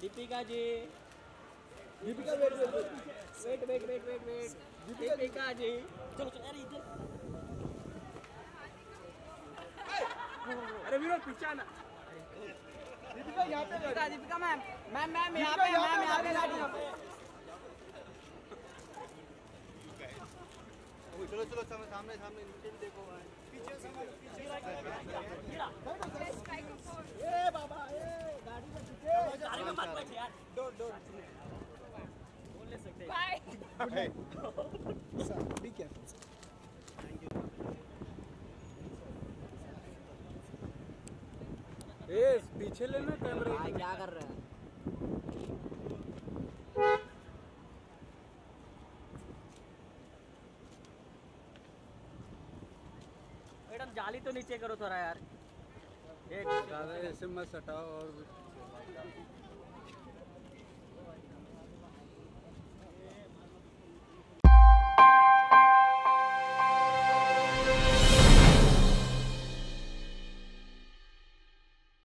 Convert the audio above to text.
Deepika ji. Deepika wait wait wait wait wait wait wait wait Deepika ji. चलो चलो अरे इधर। अरे विनोद पीछे आना दीपिका यहाँ पे दीपिका मैम मैम मैम यहाँ पे मैम यहाँ पे यहाँ पे। चलो चलो सामने सामने नीचे देखो। पीछे सामने पीछे। हाँ, हाँ, हाँ। मत बैठ यार। डोर डोर बोल नहीं सकते। बी केयरफुल ए पीछे लेना कैमरे भाई क्या कर रहे हैं? मैडम जाली तो नीचे करो थोड़ा यार। एक ऐसे मत हटाओ और